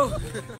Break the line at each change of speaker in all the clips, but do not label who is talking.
Wait,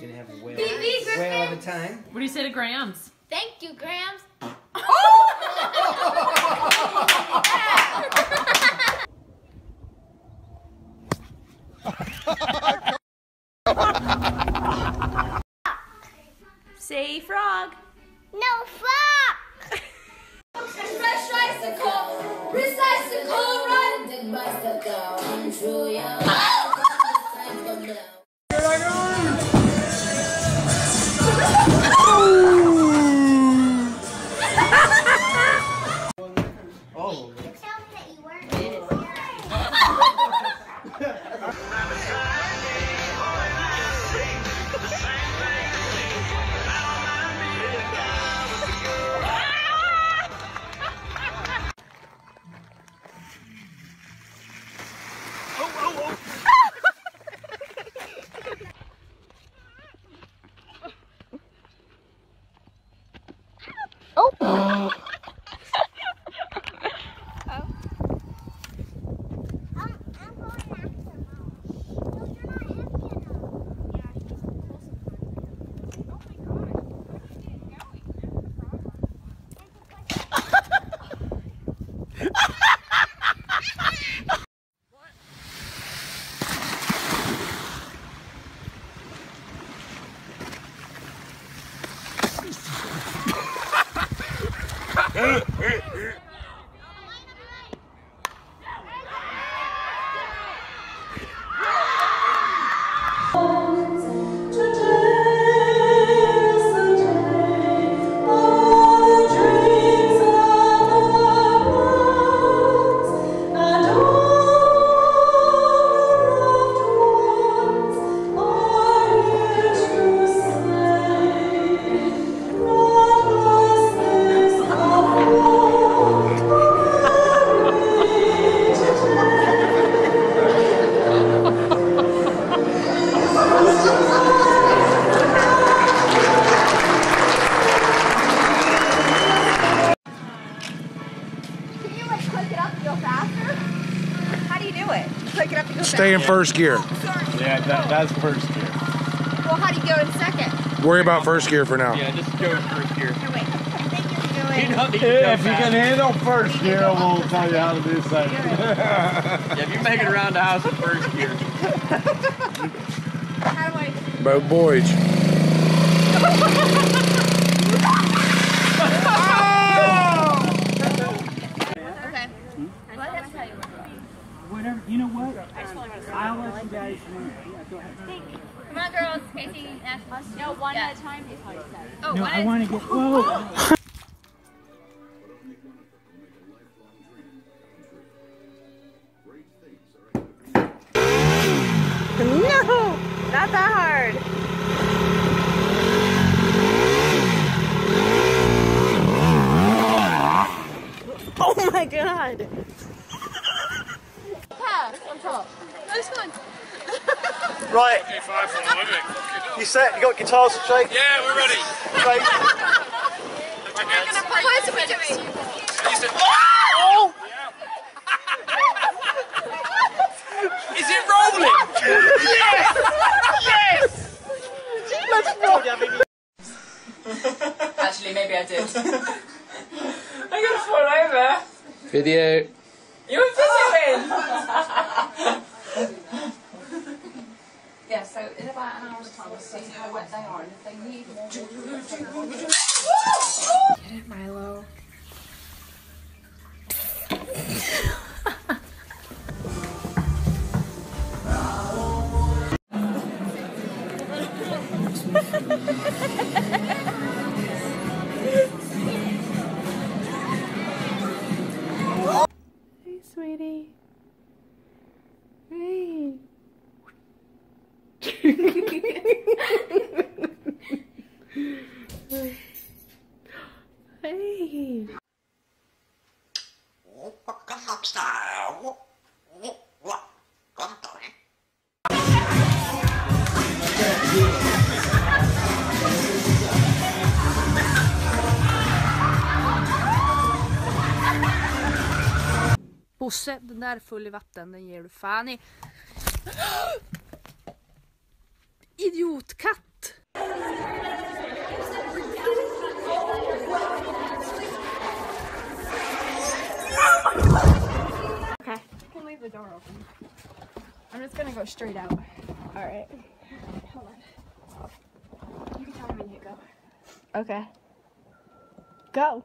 Gonna have a whale, whale all the time.
What do you say to Grams?
Thank you, Grams.
Click it up to go faster? How do you do it? Click it up to go
Stay in first gear.
Oh, faster.
Yeah, that, that's first gear.
Well, how do you go in second?
Worry about first gear for now.
Yeah, just go in first gear.
Here, wait. I think you're doing.
You don't need to
If you can handle first gear, we'll tell you how to do second.
Yeah, if you make it around the house in first gear.
How do I?
Both boys.
Okay.
Whatever, you know what? I'll let you guys know. Yeah, go ahead.
Come on, girls. Casey, Ashley. No, one at a time. Oh,
No, I want to get, whoa.
No, not that hard. Oh my
my god.
Right. You set? You got guitars to shake?
Yeah, we're ready.
Right.
What are we doing?
Is it rolling? Yes. Yes.
Actually, maybe I did.
I'm gonna fall over. Video.
You're videoing! Yeah, so in about an hour's time, we'll see how wet they are and if they need more. Get it, Milo.
Hey,
Bosse, den där är full i vatten, den ger du fan i. Idiotkatt!
Go straight out. Alright. Hold on. You can tell me when you go. Okay. Go.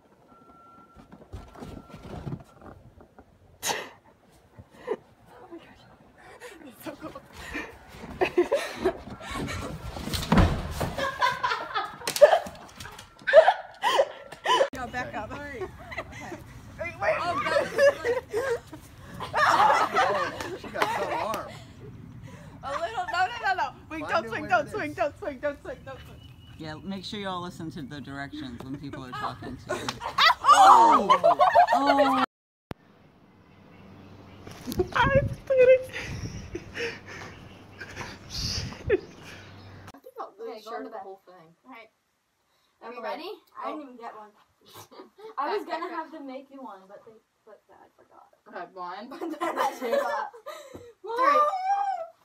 oh my gosh. That's so cool. Go back up. Wait, wait.
She got some arm.
A little. No, no, no, no. Wait,
Find
don't
it
swing,
where
don't
it
swing,
is.
don't swing, don't swing, don't swing.
Yeah, make sure you all listen to the directions when people are talking to you.
Oh!
Oh.
I'm bleeding.
Okay, go into the whole thing.
Alright.
Are we ready?
I didn't even get one. I was gonna have them make you one, but they, but then I forgot.
Okay, one.
But then I forgot. Three.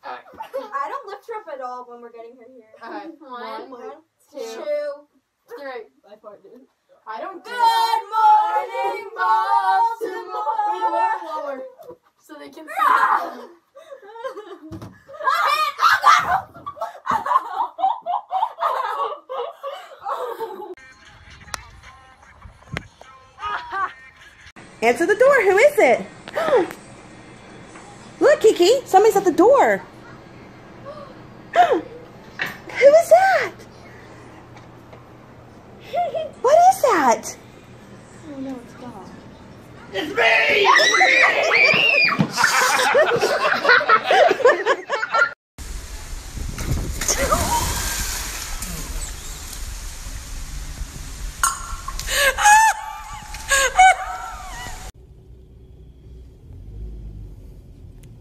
I don't lift her up at all when we're getting her here.
Okay, one,
One,
two,
two,
three.
I farted.
I don't do
Good morning, Baltimore.
Wait, lower, so they can see.
Answer the door. Who is it? Look, Kiki. Somebody's at the door. Who is that? What is that?
Oh no, it's gone.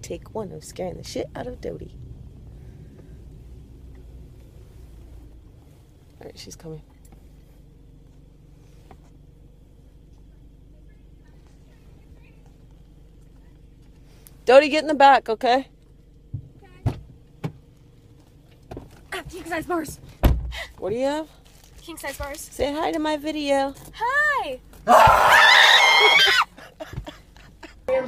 Take one of scaring the shit out of Dodie. Alright, she's coming. Dodie, get in the back, okay? okay?
King size bars.
What do you have?
King size bars.
Say hi to my video.
Hi. Ah!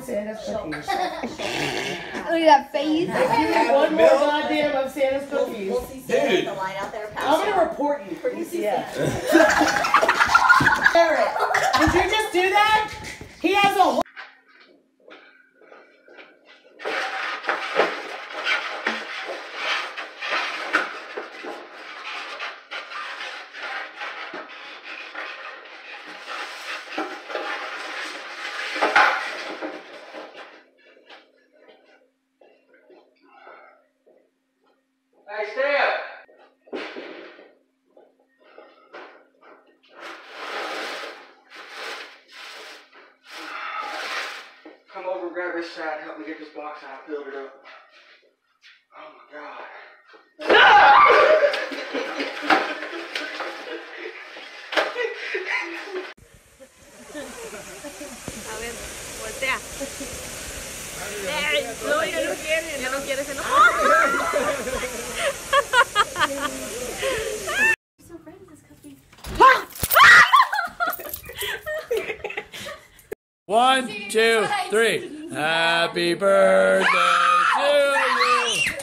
Look at that face.
One more goddamn of Santa's cookies.
Dude.
I'm gonna report you. Yeah. Eric, did you just do that? He has a
over this side, help me get this box out, filled it up. Oh my god.
A ver, voltea. Ey, no, ya no quiere, ya no quiere, se
One, two, three. Happy birthday to you.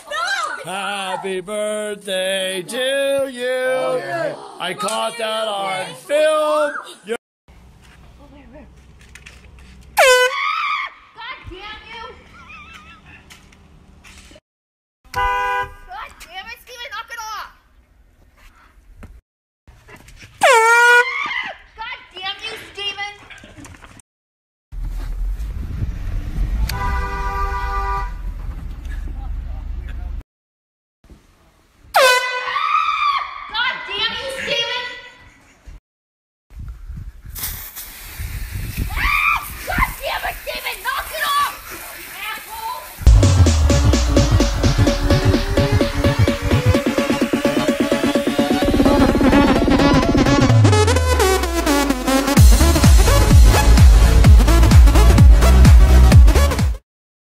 Happy birthday to you. Oh, I caught that on film.